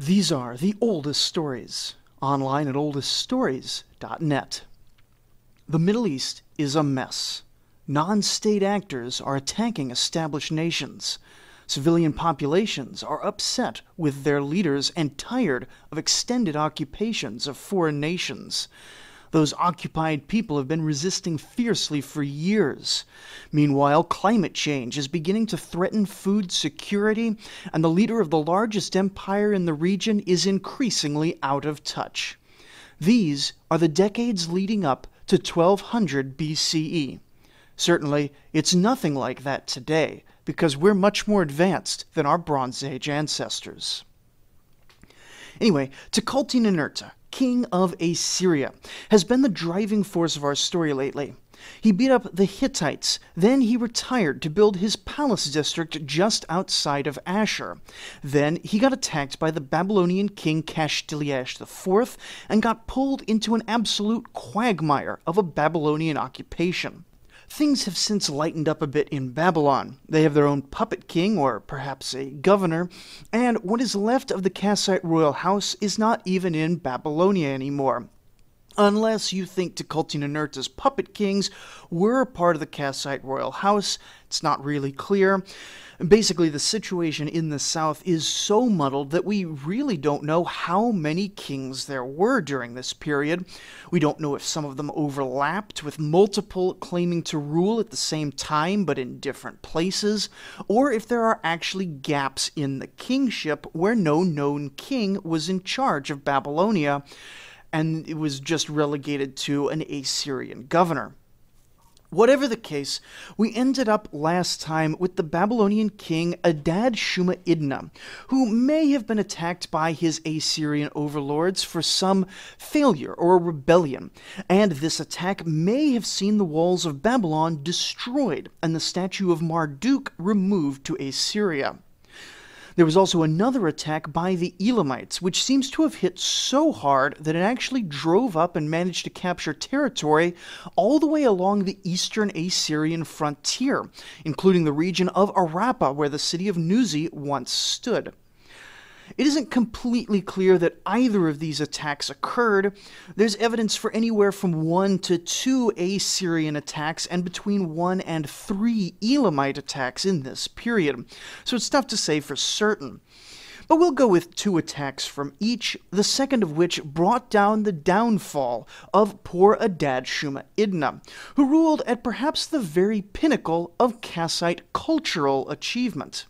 These are the oldest stories, online at oldeststories.net. The Middle East is a mess. Non state actors are attacking established nations. Civilian populations are upset with their leaders and tired of extended occupations of foreign nations. Those occupied people have been resisting fiercely for years. Meanwhile, climate change is beginning to threaten food security, and the leader of the largest empire in the region is increasingly out of touch. These are the decades leading up to 1200 BCE. Certainly, it's nothing like that today, because we're much more advanced than our Bronze Age ancestors. Anyway, Tukulti-Ninurta, king of Assyria, has been the driving force of our story lately. He beat up the Hittites, then he retired to build his palace district just outside of Ashur. Then he got attacked by the Babylonian king Kashtiliash IV and got pulled into an absolute quagmire of a Babylonian occupation. Things have since lightened up a bit in Babylon. They have their own puppet king, or perhaps a governor, and what is left of the Kassite royal house is not even in Babylonia anymore. Unless you think Tukulti-Ninurta's puppet kings were a part of the Kassite royal house, it's not really clear. Basically, the situation in the south is so muddled that we really don't know how many kings there were during this period. We don't know if some of them overlapped, with multiple claiming to rule at the same time but in different places, or if there are actually gaps in the kingship where no known king was in charge of Babylonia and it was just relegated to an Assyrian governor. Whatever the case, we ended up last time with the Babylonian king Adad Shuma Idna, who may have been attacked by his Assyrian overlords for some failure or rebellion, and this attack may have seen the walls of Babylon destroyed and the statue of Marduk removed to Assyria. There was also another attack by the Elamites, which seems to have hit so hard that it actually drove up and managed to capture territory all the way along the eastern Assyrian frontier, including the region of Arapa, where the city of Nuzi once stood. It isn't completely clear that either of these attacks occurred. There's evidence for anywhere from one to two Assyrian attacks and between one and three Elamite attacks in this period, so it's tough to say for certain. But we'll go with two attacks from each, the second of which brought down the downfall of poor Adad Shuma Idna, who ruled at perhaps the very pinnacle of Kassite cultural achievement.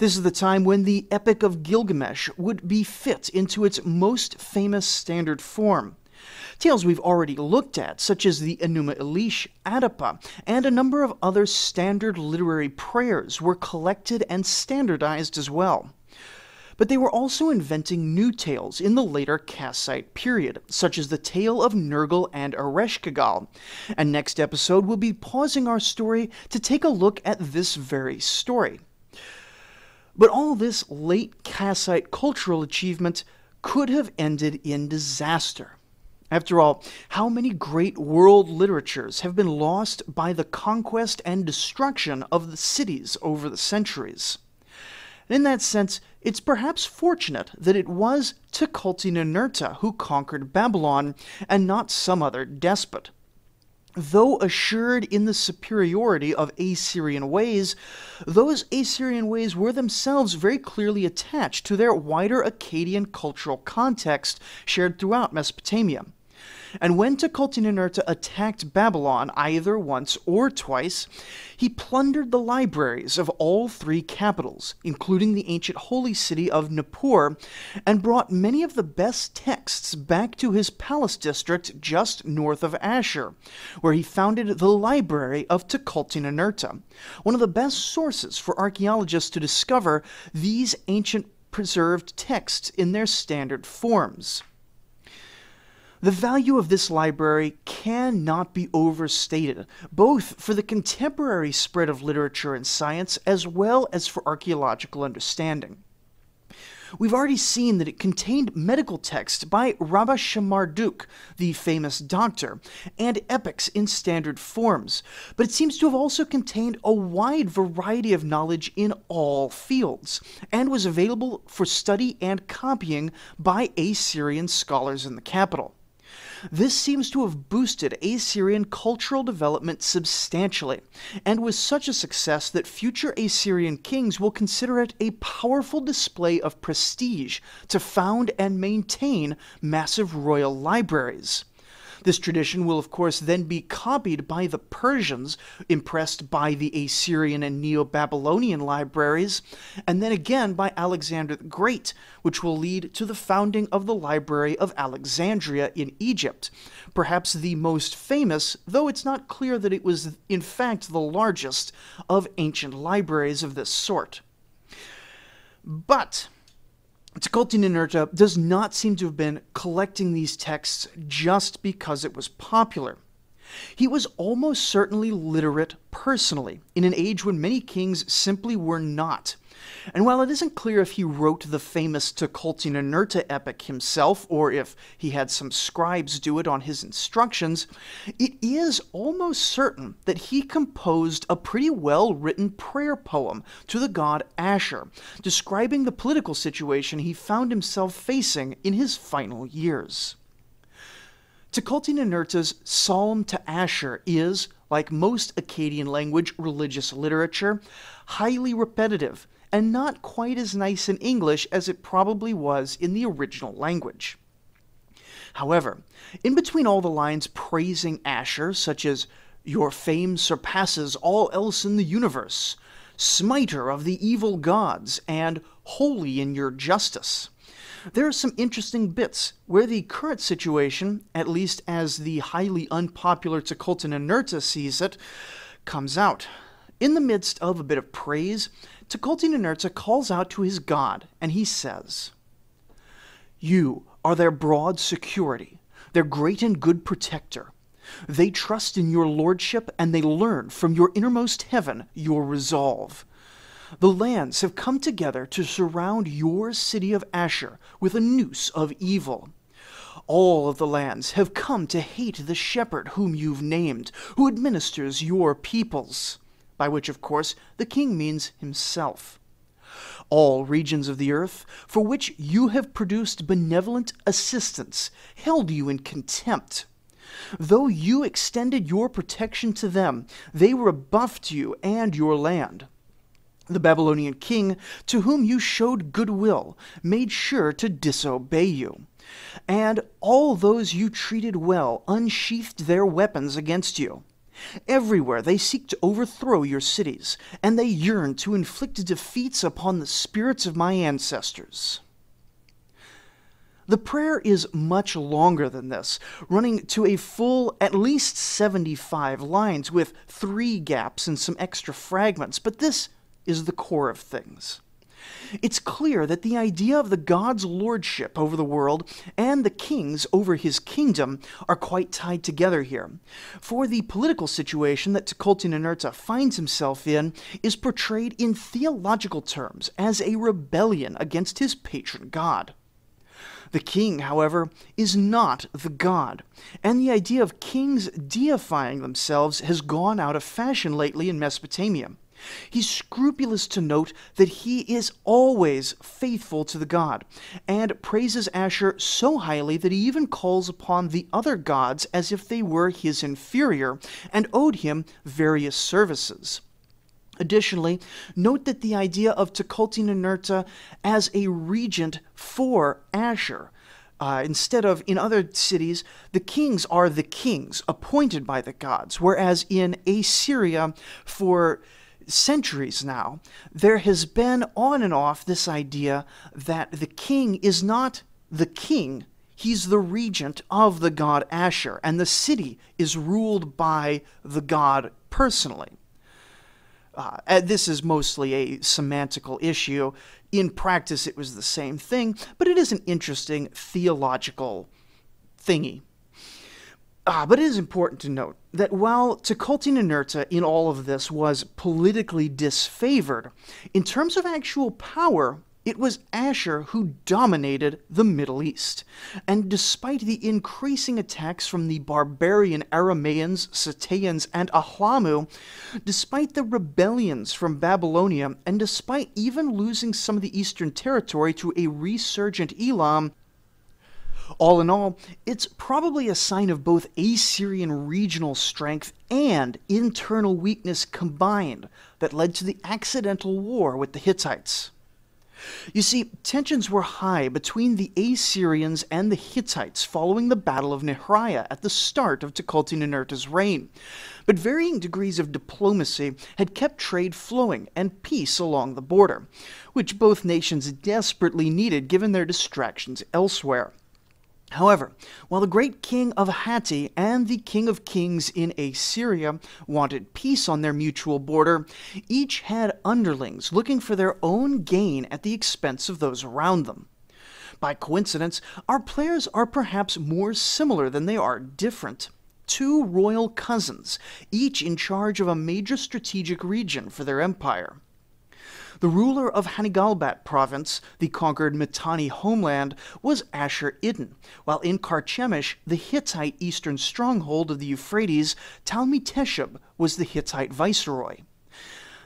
This is the time when the Epic of Gilgamesh would be fit into its most famous standard form. Tales we've already looked at, such as the Enuma Elish, Adapa, and a number of other standard literary prayers, were collected and standardized as well. But they were also inventing new tales in the later Kassite period, such as the tale of Nergal and Ereshkigal. And next episode, we'll be pausing our story to take a look at this very story. But all this late Kassite cultural achievement could have ended in disaster. After all, how many great world literatures have been lost by the conquest and destruction of the cities over the centuries? in that sense, it's perhaps fortunate that it was Tukulti-Ninurta who conquered Babylon and not some other despot. Though assured in the superiority of Assyrian ways, those Assyrian ways were themselves very clearly attached to their wider Akkadian cultural context shared throughout Mesopotamia. And when Tukulti-Ninurta attacked Babylon either once or twice, he plundered the libraries of all three capitals, including the ancient holy city of Nippur, and brought many of the best texts back to his palace district just north of Ashur, where he founded the Library of Tukulti-Ninurta, one of the best sources for archaeologists to discover these ancient preserved texts in their standard forms. The value of this library cannot be overstated, both for the contemporary spread of literature and science as well as for archaeological understanding. We've already seen that it contained medical texts by Rabba Marduk, the famous doctor, and epics in standard forms, but it seems to have also contained a wide variety of knowledge in all fields, and was available for study and copying by Assyrian scholars in the capital. This seems to have boosted Assyrian cultural development substantially, and was such a success that future Assyrian kings will consider it a powerful display of prestige to found and maintain massive royal libraries. This tradition will, of course, then be copied by the Persians, impressed by the Assyrian and Neo Babylonian libraries, and then again by Alexander the Great, which will lead to the founding of the Library of Alexandria in Egypt, perhaps the most famous, though it's not clear that it was in fact the largest, of ancient libraries of this sort. But Tukulti-Ninurta does not seem to have been collecting these texts just because it was popular. He was almost certainly literate personally, in an age when many kings simply were not. And while it isn't clear if he wrote the famous Tukulti-Ninurta epic himself, or if he had some scribes do it on his instructions, it is almost certain that he composed a pretty well written prayer poem to the god Asher, describing the political situation he found himself facing in his final years. Tukulti-Ninurta's Psalm to Asher is, like most Akkadian language religious literature, highly repetitive and not quite as nice in English as it probably was in the original language. However, in between all the lines praising Asher, such as, Your fame surpasses all else in the universe, Smiter of the evil gods, and Holy in your justice, there are some interesting bits where the current situation, at least as the highly unpopular Tukulti-Ninurta sees it, comes out. In the midst of a bit of praise, Tukulti-Ninurta calls out to his god, and he says, You are their broad security, their great and good protector. They trust in your lordship, and they learn from your innermost heaven your resolve. The lands have come together to surround your city of Asher with a noose of evil. All of the lands have come to hate the shepherd whom you've named, who administers your peoples, by which, of course, the king means himself. All regions of the earth, for which you have produced benevolent assistance, held you in contempt. Though you extended your protection to them, they rebuffed you and your land. The Babylonian king, to whom you showed goodwill, made sure to disobey you. And all those you treated well unsheathed their weapons against you. Everywhere they seek to overthrow your cities, and they yearn to inflict defeats upon the spirits of my ancestors. The prayer is much longer than this, running to a full at least 75 lines with three gaps and some extra fragments, but this is the core of things. It's clear that the idea of the god's lordship over the world and the king's over his kingdom are quite tied together here. For the political situation that Tukulti-Ninurta finds himself in is portrayed in theological terms as a rebellion against his patron god. The king, however, is not the god, and the idea of kings deifying themselves has gone out of fashion lately in Mesopotamia. He's scrupulous to note that he is always faithful to the god, and praises Asher so highly that he even calls upon the other gods as if they were his inferior and owed him various services. Additionally, note that the idea of Tukulti-Ninurta as a regent for Asher. uh, instead of in other cities, the kings are the kings appointed by the gods, whereas in Assyria, for centuries now, there has been on and off this idea that the king is not the king, he's the regent of the god Asher, and the city is ruled by the god personally. Uh, this is mostly a semantical issue. In practice, it was the same thing, but it is an interesting theological thingy. Ah, but it is important to note that while Tukulti-Ninurta in all of this was politically disfavored, in terms of actual power, it was Asher who dominated the Middle East. And despite the increasing attacks from the barbarian Aramaeans, Suteans, and Ahlamu, despite the rebellions from Babylonia, and despite even losing some of the eastern territory to a resurgent Elam, all in all, it's probably a sign of both Assyrian regional strength and internal weakness combined that led to the accidental war with the Hittites. You see, tensions were high between the Assyrians and the Hittites following the Battle of Nihriya at the start of Tukulti-Ninurta's reign. But varying degrees of diplomacy had kept trade flowing and peace along the border, which both nations desperately needed given their distractions elsewhere. However, while the great king of Hatti and the king of kings in Assyria wanted peace on their mutual border, each had underlings looking for their own gain at the expense of those around them. By coincidence, our players are perhaps more similar than they are different. Two royal cousins, each in charge of a major strategic region for their empire. The ruler of Hanigalbat province, the conquered Mitanni homeland, was Ashur-Iddin, while in Karchemish, the Hittite eastern stronghold of the Euphrates, Talmiteshub was the Hittite viceroy.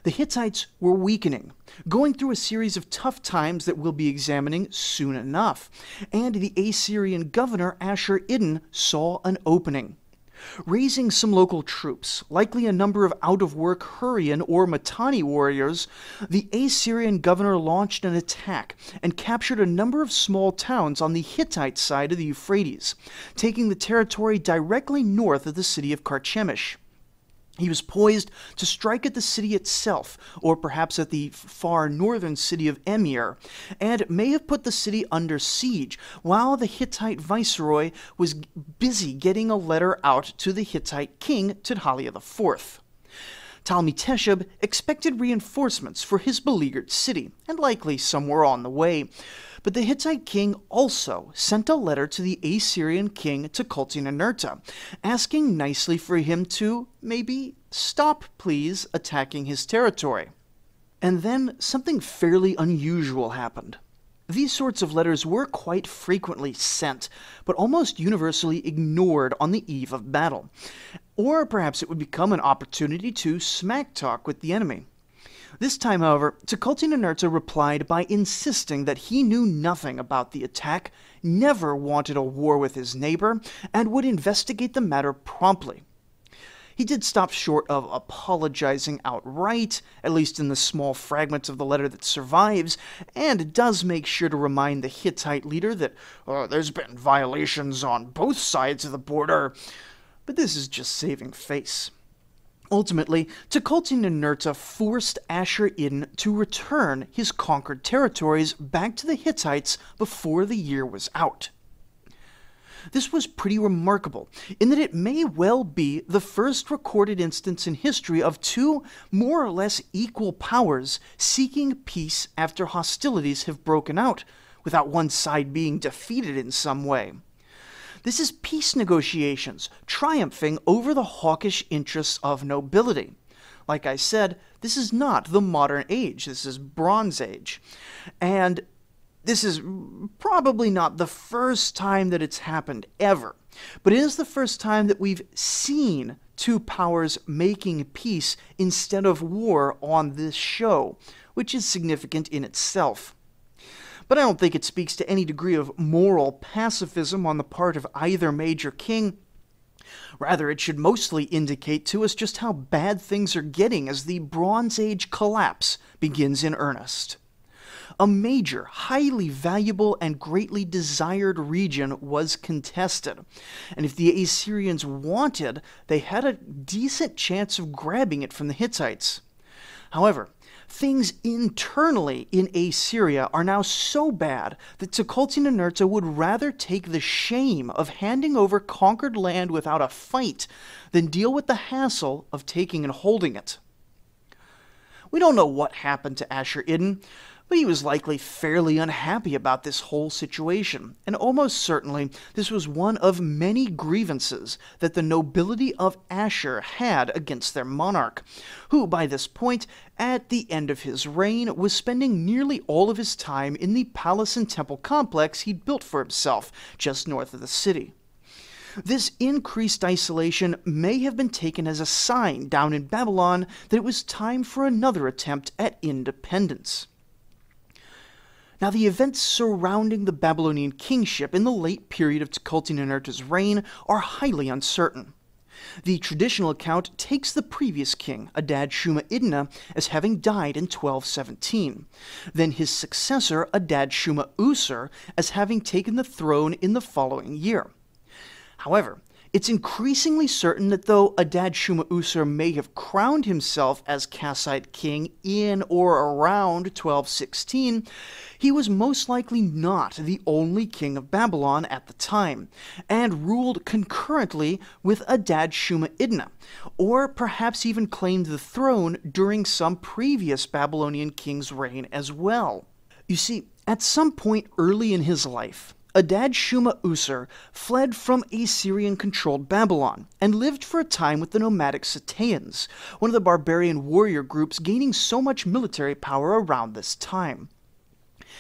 The Hittites were weakening, going through a series of tough times that we'll be examining soon enough, and the Assyrian governor Ashur-Iddin saw an opening raising some local troops, likely a number of out of work Hurrian or Mitanni warriors, the Assyrian governor launched an attack and captured a number of small towns on the Hittite side of the Euphrates, taking the territory directly north of the city of Carchemish. He was poised to strike at the city itself, or perhaps at the far northern city of Emar, and may have put the city under siege while the Hittite viceroy was busy getting a letter out to the Hittite king Tudhaliya IV. Talmiteshub expected reinforcements for his beleaguered city, and likely some were on the way. But the Hittite king also sent a letter to the Assyrian king Tukulti-Ninurta, asking nicely for him to maybe stop, please, attacking his territory. And then something fairly unusual happened. These sorts of letters were quite frequently sent, but almost universally ignored on the eve of battle. Or perhaps it would become an opportunity to smack talk with the enemy. This time, however, Tukulti-Ninurta replied by insisting that he knew nothing about the attack, never wanted a war with his neighbor, and would investigate the matter promptly. He did stop short of apologizing outright, at least in the small fragments of the letter that survives, and does make sure to remind the Hittite leader that uh, there's been violations on both sides of the border. But this is just saving face. Ultimately, Tukulti-Ninurta forced Ashur-Iddin to return his conquered territories back to the Hittites before the year was out. This was pretty remarkable, in that it may well be the first recorded instance in history of two more or less equal powers seeking peace after hostilities have broken out, without one side being defeated in some way. This is peace negotiations, triumphing over the hawkish interests of nobility. Like I said, this is not the modern age, this is Bronze Age. And this is probably not the first time that it's happened ever, but it is the first time that we've seen two powers making peace instead of war on this show, which is significant in itself but I don't think it speaks to any degree of moral pacifism on the part of either major king. Rather, it should mostly indicate to us just how bad things are getting as the Bronze Age collapse begins in earnest. A major, highly valuable, and greatly desired region was contested, and if the Assyrians wanted, they had a decent chance of grabbing it from the Hittites. However, things internally in Assyria are now so bad that Tukulti-Ninurta would rather take the shame of handing over conquered land without a fight than deal with the hassle of taking and holding it. We don't know what happened to Ashur-Iddin, But he was likely fairly unhappy about this whole situation, and almost certainly this was one of many grievances that the nobility of Ashur had against their monarch, who by this point, at the end of his reign, was spending nearly all of his time in the palace and temple complex he'd built for himself just north of the city. This increased isolation may have been taken as a sign down in Babylon that it was time for another attempt at independence. Now, the events surrounding the Babylonian kingship in the late period of Tukulti-Ninurta's reign are highly uncertain. The traditional account takes the previous king, Adad Shuma Idna, as having died in 1217, then his successor, Adad Shuma Usur, as having taken the throne in the following year. However, it's increasingly certain that though Adad Shuma Usur may have crowned himself as Kassite king in or around 1216, he was most likely not the only king of Babylon at the time, and ruled concurrently with Adad Shuma Idna, or perhaps even claimed the throne during some previous Babylonian king's reign as well. You see, at some point early in his life, Adad Shuma Usur fled from Assyrian controlled Babylon and lived for a time with the nomadic Suteans, one of the barbarian warrior groups gaining so much military power around this time.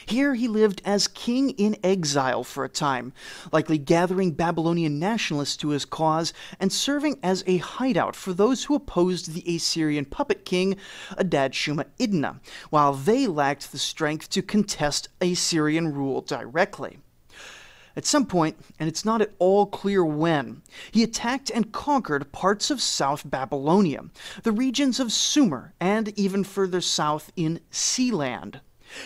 Here he lived as king in exile for a time, likely gathering Babylonian nationalists to his cause and serving as a hideout for those who opposed the Assyrian puppet king Adad Shuma Idna, while they lacked the strength to contest Assyrian rule directly. At some point, and it's not at all clear when, he attacked and conquered parts of South Babylonia, the regions of Sumer, and even further south in Sealand.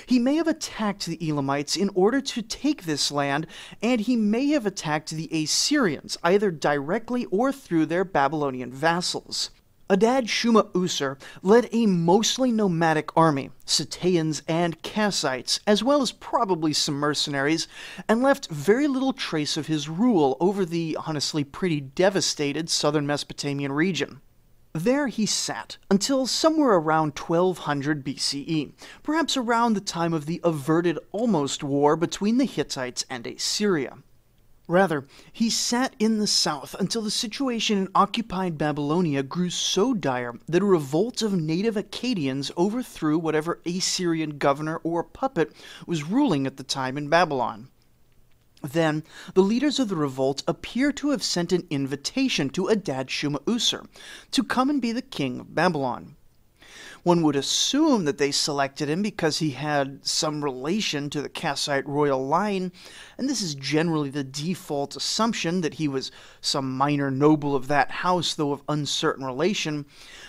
He may have attacked the Elamites in order to take this land, and he may have attacked the Assyrians, either directly or through their Babylonian vassals. Adad Shuma Usur led a mostly nomadic army, Suteans and Kassites, as well as probably some mercenaries, and left very little trace of his rule over the honestly pretty devastated southern Mesopotamian region. There he sat until somewhere around 1200 BCE, perhaps around the time of the averted almost war between the Hittites and Assyria. Rather, he sat in the south until the situation in occupied Babylonia grew so dire that a revolt of native Akkadians overthrew whatever Assyrian governor or puppet was ruling at the time in Babylon. Then, the leaders of the revolt appear to have sent an invitation to Adad Shuma Usur to come and be the king of Babylon. One would assume that they selected him because he had some relation to the Kassite royal line, and this is generally the default assumption that he was some minor noble of that house, though of uncertain relation.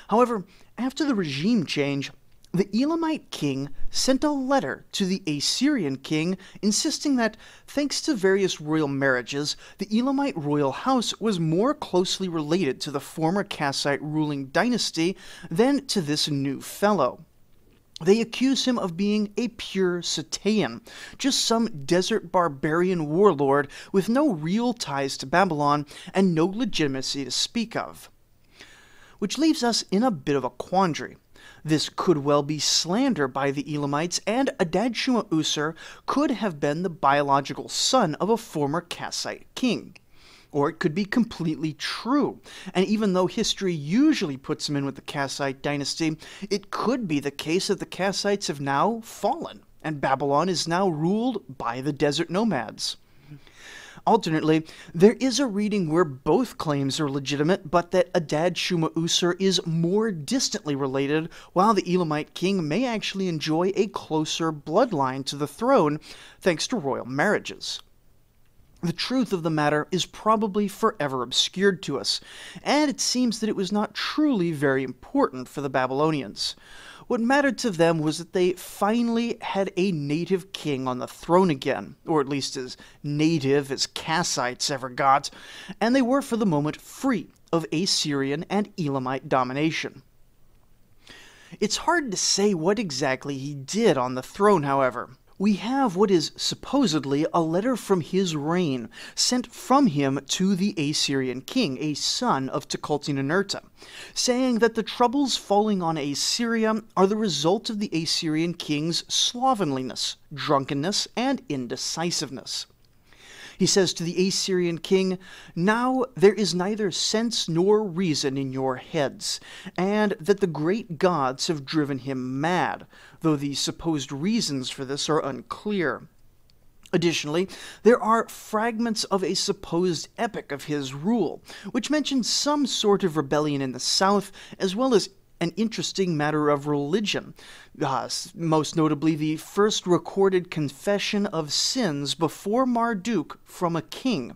However, after the regime change, the Elamite king sent a letter to the Assyrian king insisting that, thanks to various royal marriages, the Elamite royal house was more closely related to the former Kassite ruling dynasty than to this new fellow. They accuse him of being a pure Sutean, just some desert barbarian warlord with no real ties to Babylon and no legitimacy to speak of. Which leaves us in a bit of a quandary. This could well be slander by the Elamites, and Adad Shuma Usur could have been the biological son of a former Kassite king. Or it could be completely true, and even though history usually puts him in with the Kassite dynasty, it could be the case that the Kassites have now fallen, and Babylon is now ruled by the desert nomads. Alternately, there is a reading where both claims are legitimate, but that Adad Shuma Usur is more distantly related, while the Elamite king may actually enjoy a closer bloodline to the throne thanks to royal marriages. The truth of the matter is probably forever obscured to us, and it seems that it was not truly very important for the Babylonians. What mattered to them was that they finally had a native king on the throne again, or at least as native as Kassites ever got, and they were for the moment free of Assyrian and Elamite domination. It's hard to say what exactly he did on the throne, however. We have what is supposedly a letter from his reign, sent from him to the Assyrian king, a son of Tukulti-Ninurta, saying that the troubles falling on Assyria are the result of the Assyrian king's slovenliness, drunkenness, and indecisiveness. He says to the Assyrian king, Now there is neither sense nor reason in your heads, and that the great gods have driven him mad, though the supposed reasons for this are unclear. Additionally, there are fragments of a supposed epic of his rule, which mentions some sort of rebellion in the south, as well as an interesting matter of religion, uh, most notably the first recorded confession of sins before Marduk from a king.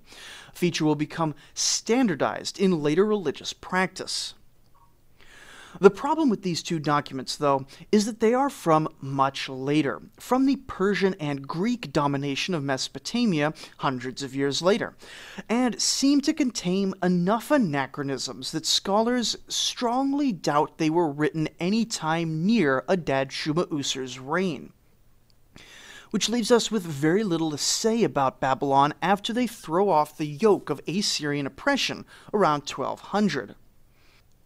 A feature will become standardized in later religious practice. The problem with these two documents, though, is that they are from much later, from the Persian and Greek domination of Mesopotamia hundreds of years later, and seem to contain enough anachronisms that scholars strongly doubt they were written any time near Adad Shuma Usur's reign which leaves us with very little to say about Babylon after they throw off the yoke of Assyrian oppression around 1200.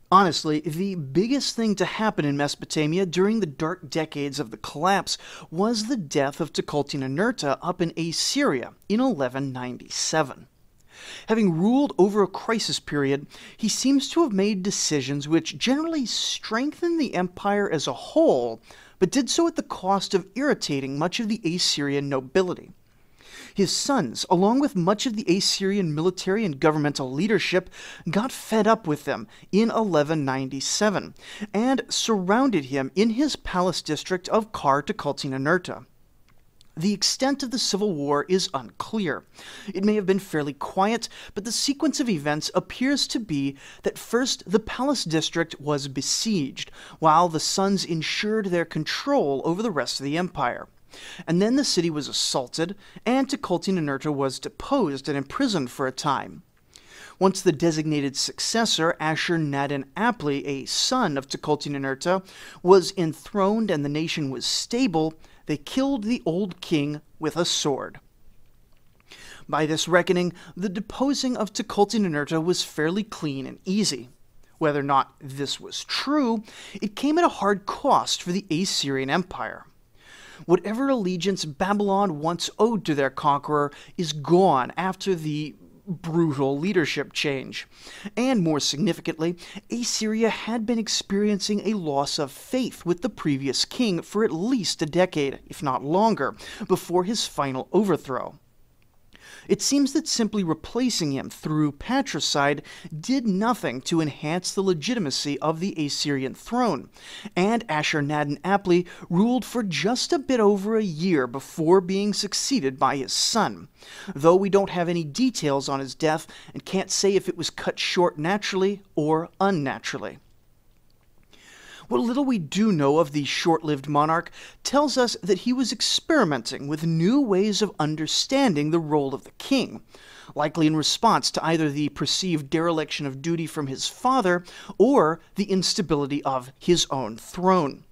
Honestly, the biggest thing to happen in Mesopotamia during the dark decades of the collapse was the death of Tukulti-Ninurta up in Assyria in 1197. Having ruled over a crisis period, he seems to have made decisions which generally strengthened the empire as a whole, but did so at the cost of irritating much of the Assyrian nobility. His sons, along with much of the Assyrian military and governmental leadership, got fed up with them in 1197 and surrounded him in his palace district of Kar Tukulti-Ninurta. The extent of the civil war is unclear. It may have been fairly quiet, but the sequence of events appears to be that first the palace district was besieged, while the sons ensured their control over the rest of the empire. And then the city was assaulted, and Tukulti-Ninurta was deposed and imprisoned for a time. Once the designated successor, Ashur-nadin-apli, a son of Tukulti-Ninurta, was enthroned and the nation was stable, they killed the old king with a sword. By this reckoning, the deposing of Tukulti-Ninurta was fairly clean and easy. Whether or not this was true, it came at a hard cost for the Assyrian Empire. Whatever allegiance Babylon once owed to their conqueror is gone after the brutal leadership change. And more significantly, Assyria had been experiencing a loss of faith with the previous king for at least a decade, if not longer, before his final overthrow. It seems that simply replacing him through patricide did nothing to enhance the legitimacy of the Assyrian throne, and Ashur-nadin-apli ruled for just a bit over a year before being succeeded by his son, though we don't have any details on his death and can't say if it was cut short naturally or unnaturally. What little we do know of the short lived monarch tells us that he was experimenting with new ways of understanding the role of the king, likely in response to either the perceived dereliction of duty from his father or the instability of his own throne.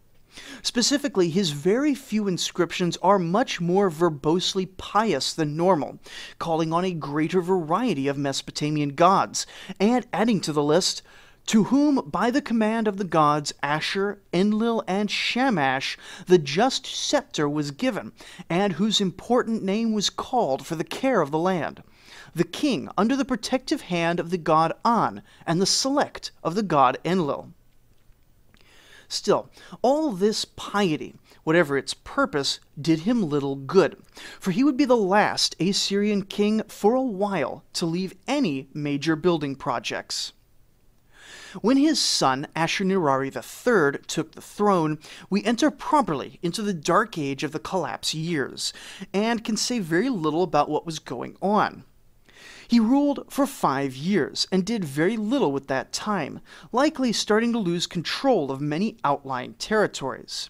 Specifically, his very few inscriptions are much more verbosely pious than normal, calling on a greater variety of Mesopotamian gods, and adding to the list to whom by the command of the gods Ashur, Enlil, and Shamash the just scepter was given, and whose important name was called for the care of the land. The king under the protective hand of the god An, and the select of the god Enlil. Still, all this piety, whatever its purpose, did him little good, for he would be the last Assyrian king for a while to leave any major building projects. When his son Ashurnirari III took the throne, we enter properly into the dark age of the collapse years, and can say very little about what was going on. He ruled for five years and did very little with that time, likely starting to lose control of many outlying territories.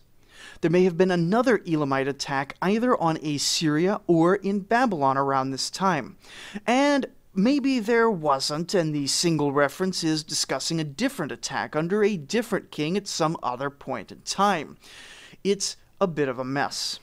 There may have been another Elamite attack either on Assyria or in Babylon around this time, and Maybe there wasn't, and the single reference is discussing a different attack under a different king at some other point in time. It's a bit of a mess.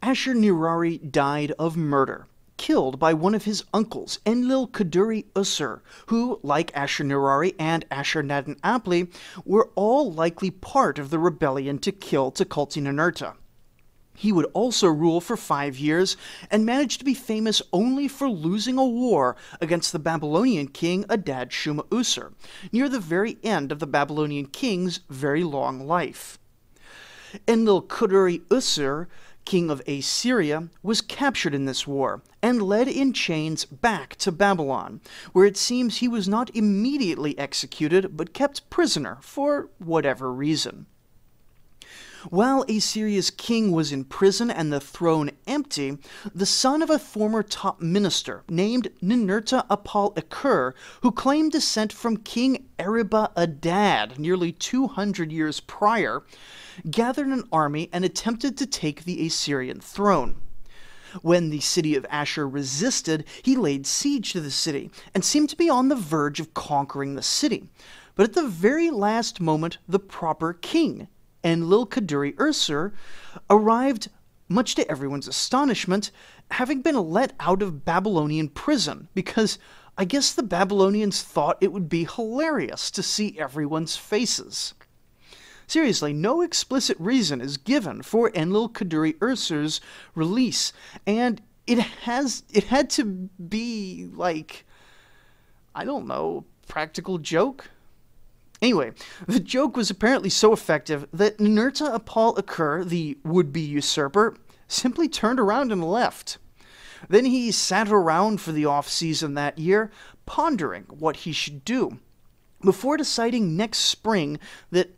Ashur-nirari died of murder, killed by one of his uncles, Enlil-kudurri-usur, who, like Ashur-nirari and Ashur-nadin-apli, were all likely part of the rebellion to kill Tukulti-Ninurta. He would also rule for five years and managed to be famous only for losing a war against the Babylonian king Adad Shuma Usur, near the very end of the Babylonian king's very long life. Enlil Kudurri Usur, king of Assyria, was captured in this war and led in chains back to Babylon, where it seems he was not immediately executed but kept prisoner for whatever reason. While Assyria's king was in prison and the throne empty, the son of a former top minister named Ninurta Apal Ikur, who claimed descent from King Eriba Adad nearly 200 years prior, gathered an army and attempted to take the Assyrian throne. When the city of Ashur resisted, he laid siege to the city and seemed to be on the verge of conquering the city. But at the very last moment, the proper king, Enlil-kudurri-usur arrived, much to everyone's astonishment, having been let out of Babylonian prison because I guess the Babylonians thought it would be hilarious to see everyone's faces. Seriously, no explicit reason is given for Enlil-kudurri-usur's release, and it has it had to be like I don't know, practical joke Anyway, the joke was apparently so effective that Ninurta Apal Ikur, the would-be usurper, simply turned around and left. Then he sat around for the off-season that year, pondering what he should do, before deciding next spring that,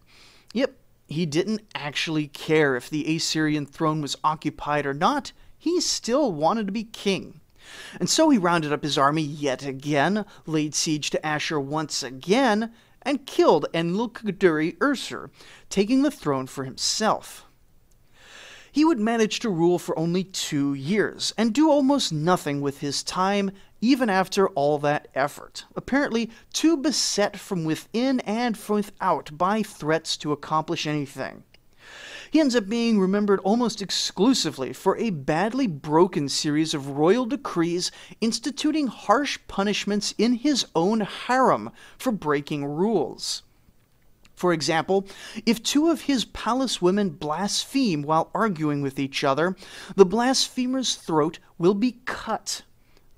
yep, he didn't actually care if the Assyrian throne was occupied or not, he still wanted to be king. And so he rounded up his army yet again, laid siege to Ashur once again, and killed Enlil-kudurri-usur, taking the throne for himself. He would manage to rule for only two years and do almost nothing with his time even after all that effort, apparently too beset from within and from without by threats to accomplish anything. He ends up being remembered almost exclusively for a badly broken series of royal decrees instituting harsh punishments in his own harem for breaking rules. For example, if two of his palace women blaspheme while arguing with each other, the blasphemer's throat will be cut.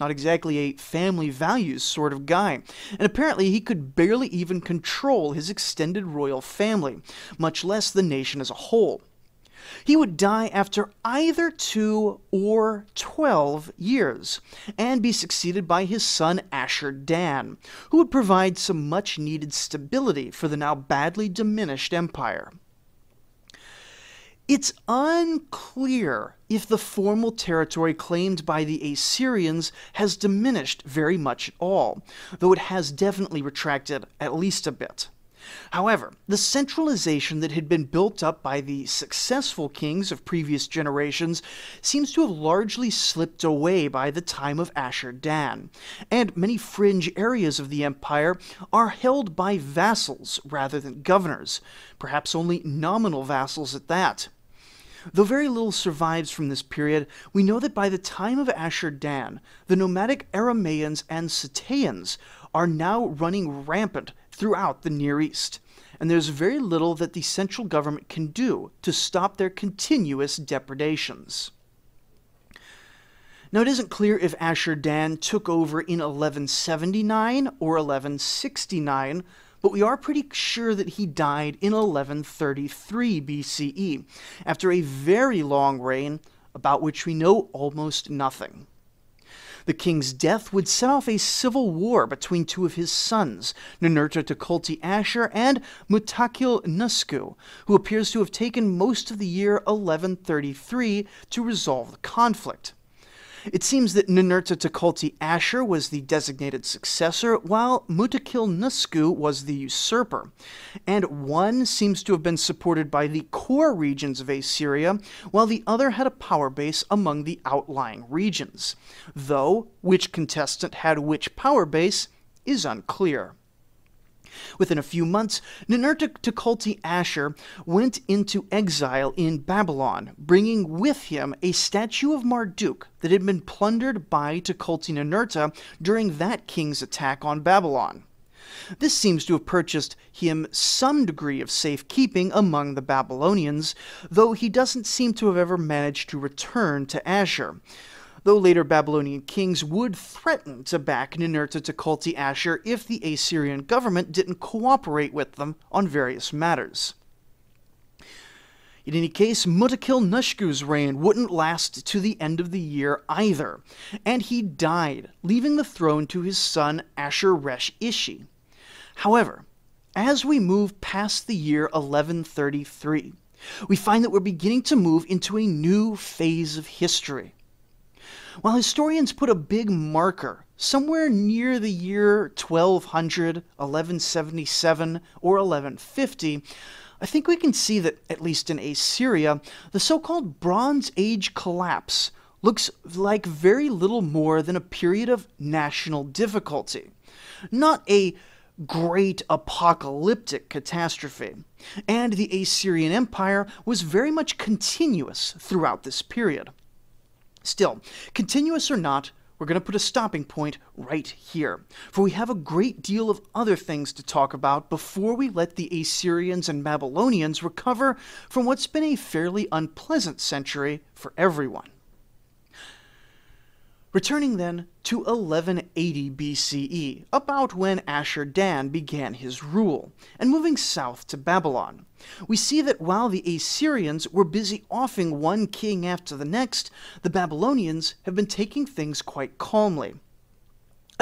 Not exactly a family values sort of guy, and apparently he could barely even control his extended royal family, much less the nation as a whole. He would die after either two or twelve years, and be succeeded by his son Ashur-dan, who would provide some much needed stability for the now badly diminished empire. It's unclear if the formal territory claimed by the Assyrians has diminished very much at all, though it has definitely retracted at least a bit. However, the centralization that had been built up by the successful kings of previous generations seems to have largely slipped away by the time of Ashur-dan, and many fringe areas of the empire are held by vassals rather than governors, perhaps only nominal vassals at that. Though very little survives from this period, we know that by the time of Ashur-dan, the nomadic Aramaeans and Suteans are now running rampant throughout the Near East, and there's very little that the central government can do to stop their continuous depredations. Now, it isn't clear if Ashur-dan took over in 1179 or 1169, but we are pretty sure that he died in 1133 BCE, after a very long reign about which we know almost nothing. The king's death would set off a civil war between two of his sons, Ninurta Tukulti Ashur and Mutakil Nusku, who appears to have taken most of the year 1133 to resolve the conflict. It seems that Ninurta Tukulti Ashur was the designated successor, while Mutakil Nusku was the usurper, and one seems to have been supported by the core regions of Assyria, while the other had a power base among the outlying regions, though which contestant had which power base is unclear. Within a few months, Ninurta Ashur went into exile in Babylon, bringing with him a statue of Marduk that had been plundered by Tukulti Ninurta during that king's attack on Babylon. This seems to have purchased him some degree of safekeeping among the Babylonians, though he doesn't seem to have ever managed to return to Ashur though later Babylonian kings would threaten to back Ninurta to Tukulti Ashur if the Assyrian government didn't cooperate with them on various matters. In any case, Mutakil Nusku's reign wouldn't last to the end of the year either, and he died, leaving the throne to his son Ashur Resh Ishi. However, as we move past the year 1133, we find that we're beginning to move into a new phase of history. While historians put a big marker somewhere near the year 1200, 1177, or 1150, I think we can see that, at least in Assyria, the so called Bronze Age collapse looks like very little more than a period of national difficulty. Not a great apocalyptic catastrophe. And the Assyrian Empire was very much continuous throughout this period. Still, continuous or not, we're going to put a stopping point right here, for we have a great deal of other things to talk about before we let the Assyrians and Babylonians recover from what's been a fairly unpleasant century for everyone. Returning then to 1180 BCE, about when Ashur-dan began his rule, and moving south to Babylon, we see that while the Assyrians were busy offing one king after the next, the Babylonians have been taking things quite calmly.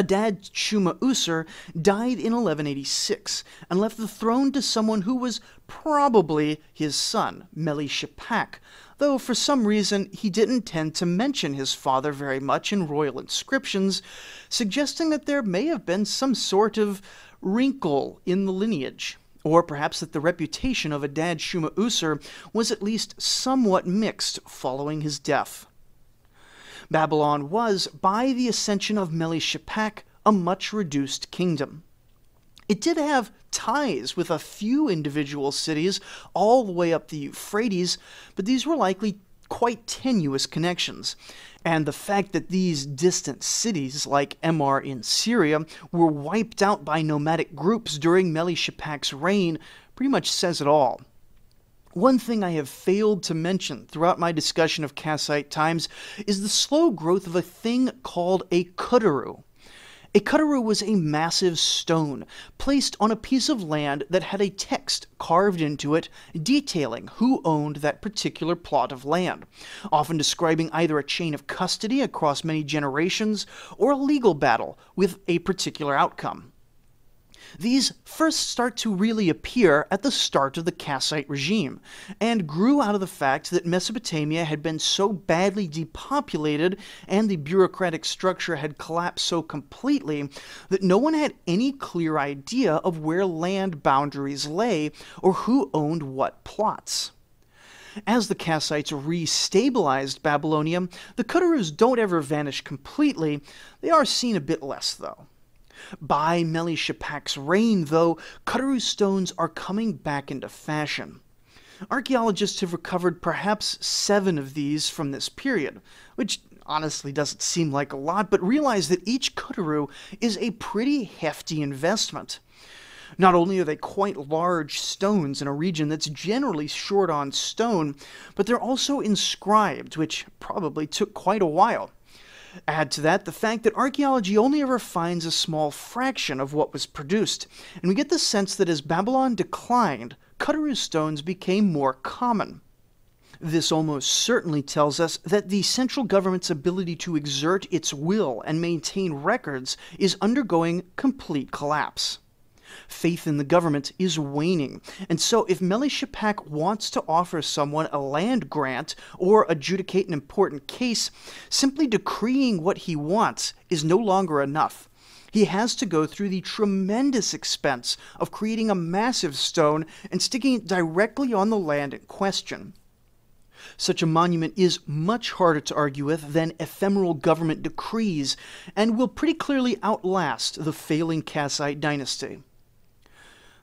Adad Shuma Usur died in 1186 and left the throne to someone who was probably his son, Melishapak, though for some reason he didn't tend to mention his father very much in royal inscriptions, suggesting that there may have been some sort of wrinkle in the lineage. Or perhaps that the reputation of Adad Shuma Usur was at least somewhat mixed following his death. Babylon was, by the ascension of Melishapak, a much reduced kingdom. It did have ties with a few individual cities all the way up the Euphrates, but these were likely quite tenuous connections. And the fact that these distant cities, like Emar in Syria, were wiped out by nomadic groups during Melishapak's reign pretty much says it all. One thing I have failed to mention throughout my discussion of Kassite times is the slow growth of a thing called a kuduru. A kuduru was a massive stone placed on a piece of land that had a text carved into it detailing who owned that particular plot of land, often describing either a chain of custody across many generations or a legal battle with a particular outcome. These first start to really appear at the start of the Kassite regime, and grew out of the fact that Mesopotamia had been so badly depopulated and the bureaucratic structure had collapsed so completely that no one had any clear idea of where land boundaries lay or who owned what plots. As the Kassites restabilized Babylonia, the Kudurus don't ever vanish completely. They are seen a bit less, though. By Melishapak's reign, though, Kuduru stones are coming back into fashion. Archaeologists have recovered perhaps seven of these from this period, which honestly doesn't seem like a lot, but realize that each Kuduru is a pretty hefty investment. Not only are they quite large stones in a region that's generally short on stone, but they're also inscribed, which probably took quite a while. Add to that the fact that archaeology only ever finds a small fraction of what was produced, and we get the sense that as Babylon declined, Kuduru stones became more common. This almost certainly tells us that the central government's ability to exert its will and maintain records is undergoing complete collapse faith in the government is waning. And so, if Melishapak wants to offer someone a land grant or adjudicate an important case, simply decreeing what he wants is no longer enough. He has to go through the tremendous expense of creating a massive stone and sticking it directly on the land in question. Such a monument is much harder to argue with than ephemeral government decrees and will pretty clearly outlast the failing Kassite dynasty.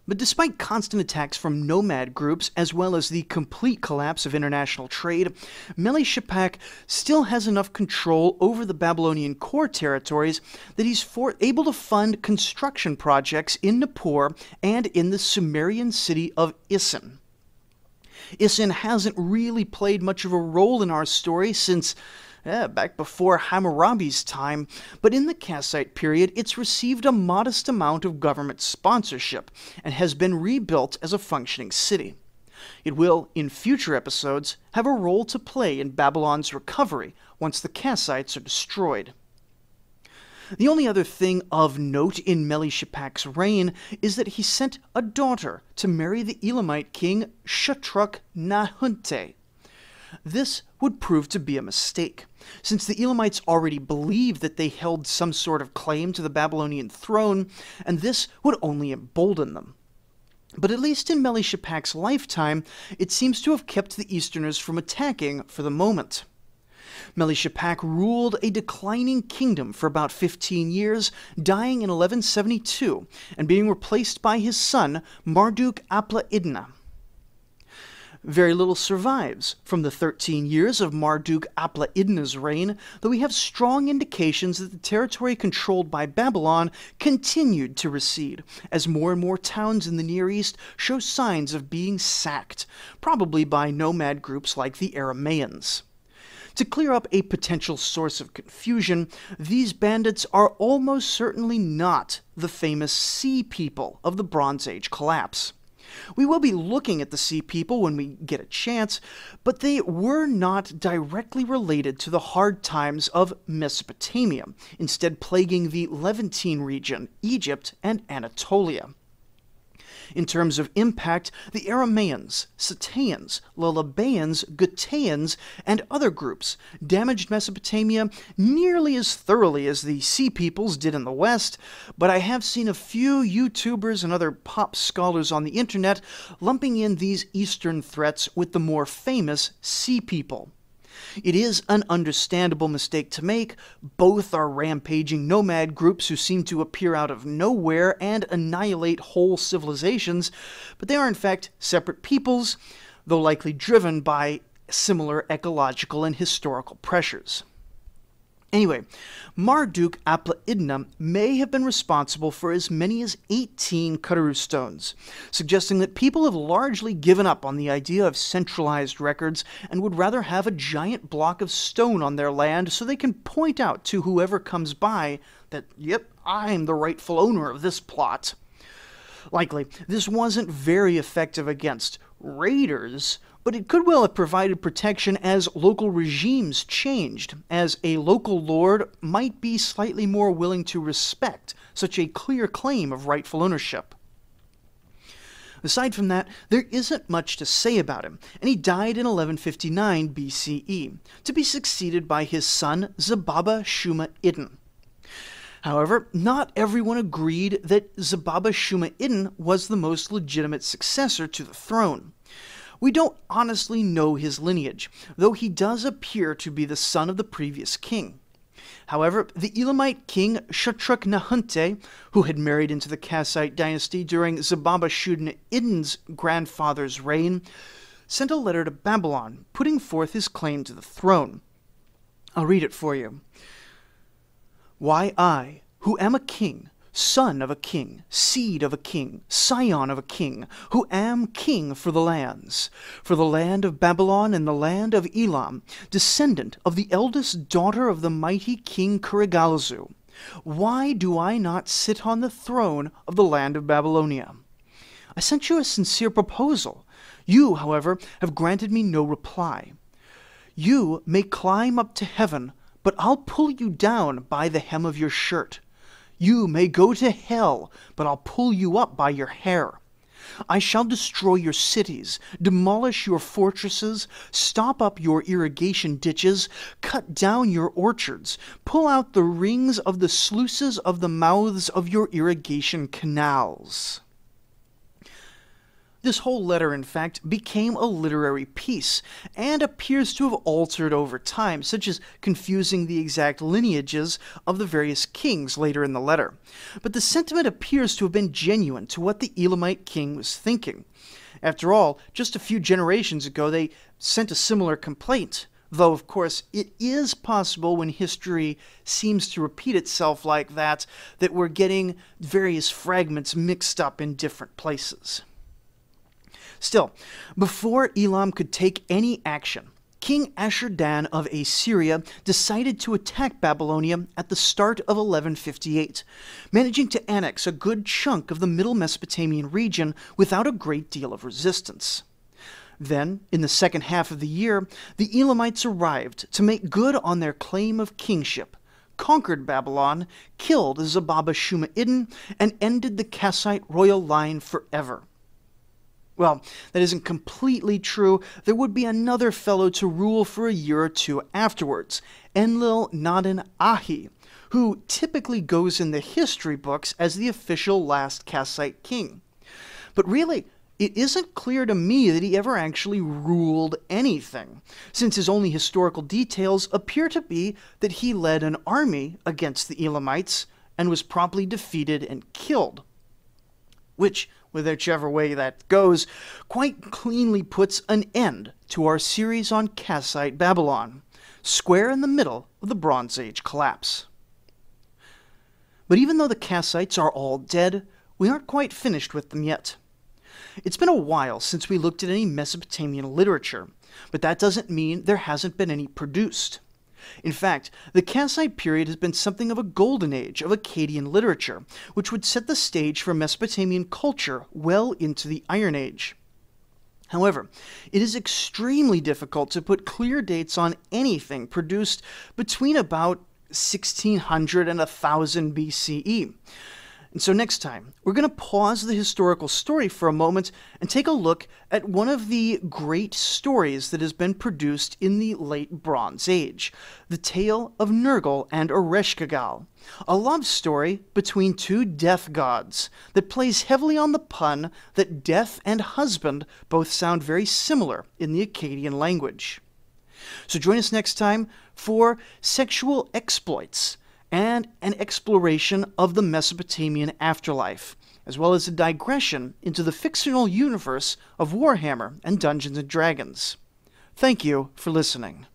But despite constant attacks from nomad groups, as well as the complete collapse of international trade, Melishapak still has enough control over the Babylonian core territories that he's for- able to fund construction projects in Nippur and in the Sumerian city of Isin. Isin hasn't really played much of a role in our story since back before Hammurabi's time, but in the Kassite period it's received a modest amount of government sponsorship and has been rebuilt as a functioning city. It will, in future episodes, have a role to play in Babylon's recovery once the Kassites are destroyed. The only other thing of note in Melishapak's reign is that he sent a daughter to marry the Elamite king Shutruk Nahunte. This would prove to be a mistake, since the Elamites already believed that they held some sort of claim to the Babylonian throne, and this would only embolden them. But at least in Melishapak's lifetime, it seems to have kept the Easterners from attacking for the moment. Melishapak ruled a declining kingdom for about 15 years, dying in 1172 and being replaced by his son Marduk Apla Idna. Very little survives from the 13 years of Marduk Apla Idna's reign, though we have strong indications that the territory controlled by Babylon continued to recede, as more and more towns in the Near East show signs of being sacked, probably by nomad groups like the Aramaeans. To clear up a potential source of confusion, these bandits are almost certainly not the famous Sea People of the Bronze Age collapse. We will be looking at the Sea People when we get a chance, but they were not directly related to the hard times of Mesopotamia, instead plaguing the Levantine region, Egypt, and Anatolia. In terms of impact, the Aramaeans, Suteans, Lullabaeans, Gutaeans, and other groups damaged Mesopotamia nearly as thoroughly as the Sea Peoples did in the West, but I have seen a few YouTubers and other pop scholars on the internet lumping in these Eastern threats with the more famous Sea People. It is an understandable mistake to make. Both are rampaging nomad groups who seem to appear out of nowhere and annihilate whole civilizations, but they are in fact separate peoples, though likely driven by similar ecological and historical pressures. Anyway, Marduk Apla Idna may have been responsible for as many as 18 Kuduru stones, suggesting that people have largely given up on the idea of centralized records and would rather have a giant block of stone on their land so they can point out to whoever comes by that, yep, I'm the rightful owner of this plot. Likely, this wasn't very effective against raiders, but it could well have provided protection as local regimes changed, as a local lord might be slightly more willing to respect such a clear claim of rightful ownership. Aside from that, there isn't much to say about him, and he died in 1159 BCE, to be succeeded by his son Zababa Shuma Idin. However, not everyone agreed that Zababa Shuma Idin was the most legitimate successor to the throne. We don't honestly know his lineage, though he does appear to be the son of the previous king. However, the Elamite king Nahunte, who had married into the Kassite dynasty during Zababa Shuma Idin's grandfather's reign, sent a letter to Babylon putting forth his claim to the throne. I'll read it for you. Why I, who am a king, son of a king, seed of a king, scion of a king, who am king for the lands, for the land of Babylon and the land of Elam, descendant of the eldest daughter of the mighty king Kurigalzu. Why do I not sit on the throne of the land of Babylonia? I sent you a sincere proposal. You, however, have granted me no reply. You may climb up to heaven, but I'll pull you down by the hem of your shirt. You may go to hell, but I'll pull you up by your hair. I shall destroy your cities, demolish your fortresses, stop up your irrigation ditches, cut down your orchards, pull out the rings of the sluices of the mouths of your irrigation canals. This whole letter, in fact, became a literary piece and appears to have altered over time, such as confusing the exact lineages of the various kings later in the letter. But the sentiment appears to have been genuine to what the Elamite king was thinking. After all, just a few generations ago, they sent a similar complaint. Though, of course, it is possible when history seems to repeat itself like that, that we're getting various fragments mixed up in different places. Still, before Elam could take any action, King Ashur-dan of Assyria decided to attack Babylonia at the start of 1158, managing to annex a good chunk of the Middle Mesopotamian region without a great deal of resistance. Then, in the second half of the year, the Elamites arrived to make good on their claim of kingship, conquered Babylon, killed Zababa Shuma Idin, and ended the Kassite royal line forever. Well, that isn't completely true. There would be another fellow to rule for a year or two afterwards, Enlil Nadin Ahi, who typically goes in the history books as the official last Kassite king. But really, it isn't clear to me that he ever actually ruled anything, since his only historical details appear to be that he led an army against the Elamites and was promptly defeated and killed. Which whichever way that goes, quite cleanly puts an end to our series on Kassite Babylon, square in the middle of the Bronze Age collapse. But even though the Kassites are all dead, we aren't quite finished with them yet. It's been a while since we looked at any Mesopotamian literature, but that doesn't mean there hasn't been any produced. In fact, the Kassite period has been something of a golden age of Akkadian literature, which would set the stage for Mesopotamian culture well into the Iron Age. However, it is extremely difficult to put clear dates on anything produced between about 1600 and 1000 BCE. And so next time, we're going to pause the historical story for a moment and take a look at one of the great stories that has been produced in the late Bronze Age, the tale of Nergal and Ereshkigal, a love story between two death gods that plays heavily on the pun that death and husband both sound very similar in the Akkadian language. So join us next time for Sexual Exploits and an exploration of the Mesopotamian afterlife, as well as a digression into the fictional universe of Warhammer and Dungeons and Dragons. Thank you for listening.